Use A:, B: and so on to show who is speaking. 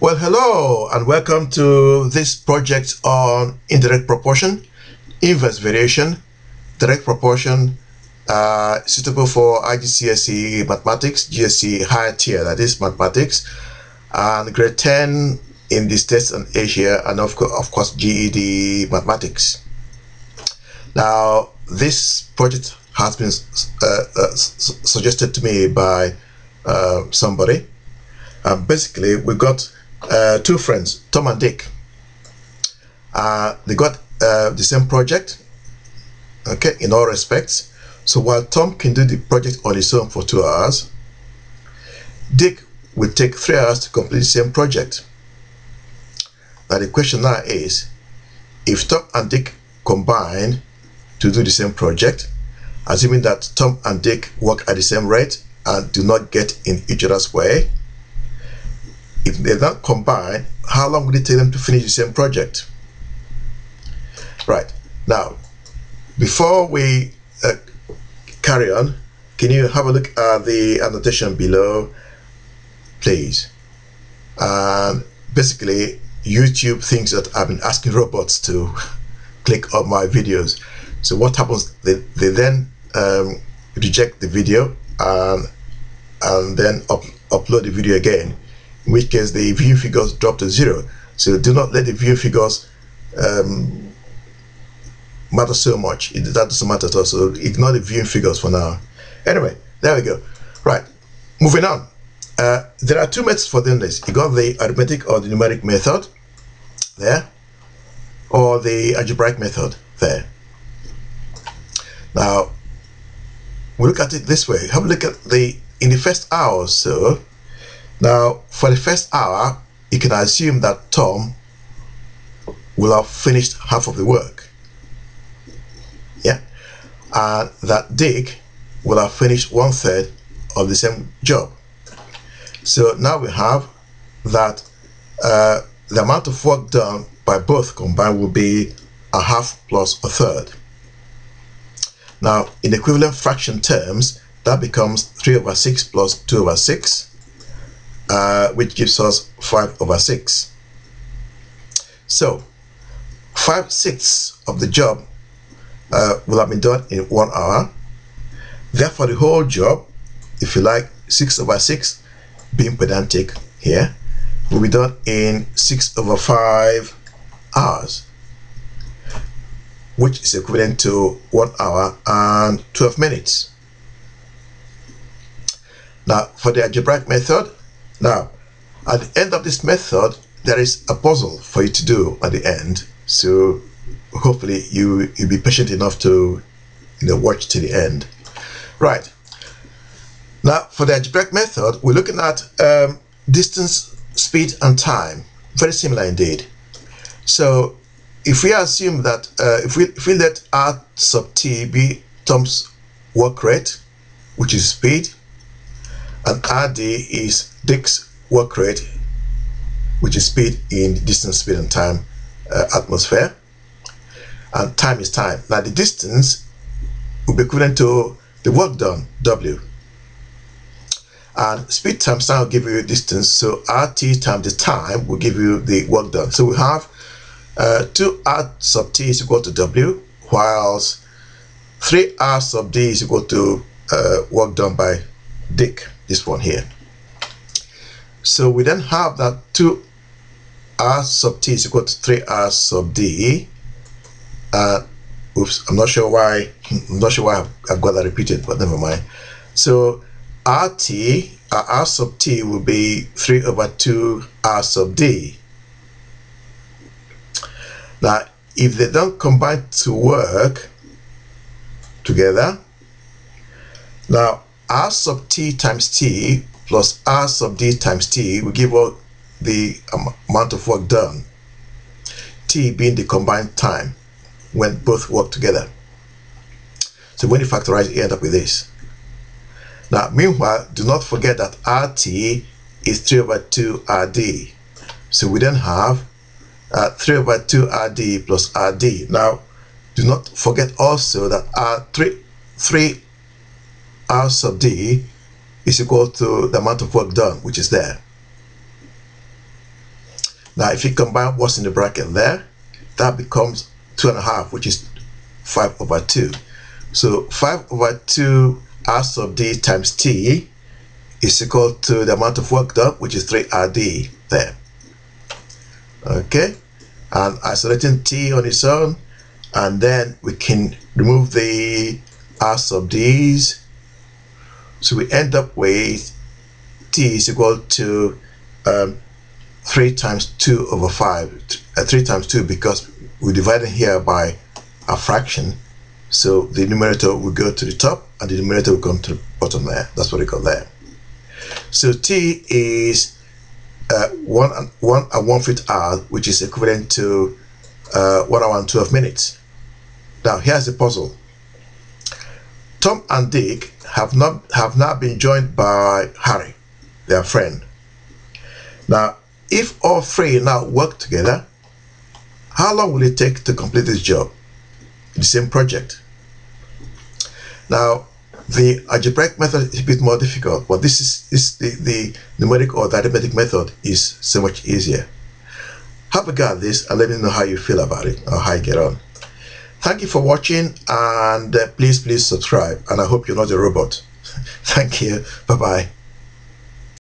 A: Well, hello and welcome to this project on indirect proportion, inverse variation, direct proportion, uh, suitable for IGCSE mathematics, GCSE higher tier, that is mathematics, and grade 10 in the States and Asia, and of, co of course GED mathematics. Now, this project has been uh, uh, suggested to me by uh, somebody. And basically, we got uh, two friends, Tom and Dick. Uh, they got uh, the same project, okay, in all respects. So while Tom can do the project on his own for two hours, Dick will take three hours to complete the same project. Now the question now is, if Tom and Dick combine to do the same project, assuming that Tom and Dick work at the same rate and do not get in each other's way, if they're not combined, how long would it take them to finish the same project? Right. Now, before we uh, carry on, can you have a look at the annotation below, please? Basically, YouTube thinks that I've been asking robots to click on my videos. So what happens, they, they then um, reject the video and, and then up, upload the video again in which case the view figures drop to zero. So do not let the view figures um, matter so much. It, that doesn't matter at all. So ignore the view figures for now. Anyway, there we go. Right, moving on. Uh, there are two methods for doing this. You got the arithmetic or the numeric method there, or the algebraic method there. Now, we look at it this way. Have a look at the in the first hour or so now, for the first hour, you can assume that Tom will have finished half of the work. Yeah. And that Dick will have finished one third of the same job. So now we have that uh, the amount of work done by both combined will be a half plus a third. Now, in equivalent fraction terms, that becomes 3 over 6 plus 2 over 6 uh, which gives us 5 over 6. So, 5 sixths of the job uh, will have been done in 1 hour. Therefore, the whole job, if you like, 6 over 6, being pedantic here, will be done in 6 over 5 hours, which is equivalent to 1 hour and 12 minutes. Now, for the algebraic method, now, at the end of this method, there is a puzzle for you to do at the end. So hopefully you you'll be patient enough to you know watch to the end. Right. Now for the algebraic method, we're looking at um, distance, speed, and time. Very similar indeed. So if we assume that uh, if we if we let r sub t be Tom's work rate, which is speed, and RD is Dick's work rate, which is speed in distance, speed, and time uh, atmosphere. And time is time. Now the distance will be equivalent to the work done, W. And speed times time will give you distance. So RT times the time will give you the work done. So we have uh, 2R sub T is equal to W, whilst 3R sub D is equal to uh, work done by Dick this one here. So we then have that 2 r sub t is equal to 3r sub d. Uh, oops, I'm not sure why, I'm not sure why I've, I've got that repeated, but never mind. So rt, uh, r sub t will be 3 over 2 r sub d. Now, if they don't combine to work together, now r sub t times t plus r sub d times t will give us the amount of work done. t being the combined time when both work together. So when you factorize, you end up with this. Now, meanwhile, do not forget that RT is 3 over 2 RD. So we then have uh, 3 over 2 RD plus RD. Now, do not forget also that R3, 3 R sub D is equal to the amount of work done, which is there. Now, if you combine what's in the bracket there, that becomes 2 and a half, which is 5 over 2. So 5 over 2 R sub D times T is equal to the amount of work done, which is 3RD there. Okay, and isolating T on its own, and then we can remove the R sub D's. So we end up with T is equal to um, 3 times 2 over 5, uh, 3 times 2 because we divided here by a fraction. So the numerator will go to the top and the denominator will come to the bottom there. That's what we got there. So T is uh, one and one and one fifth hour, which is equivalent to uh, one hour and 12 minutes. Now here's the puzzle. Tom and Dick have not have not been joined by Harry, their friend. Now, if all three now work together, how long will it take to complete this job? The same project. Now, the algebraic method is a bit more difficult, but this is, this, the, the numeric or the arithmetic method is so much easier. Have a go at this and let me know how you feel about it or how you get on. Thank you for watching and uh, please, please subscribe and I hope you're not a robot. Thank you. Bye-bye.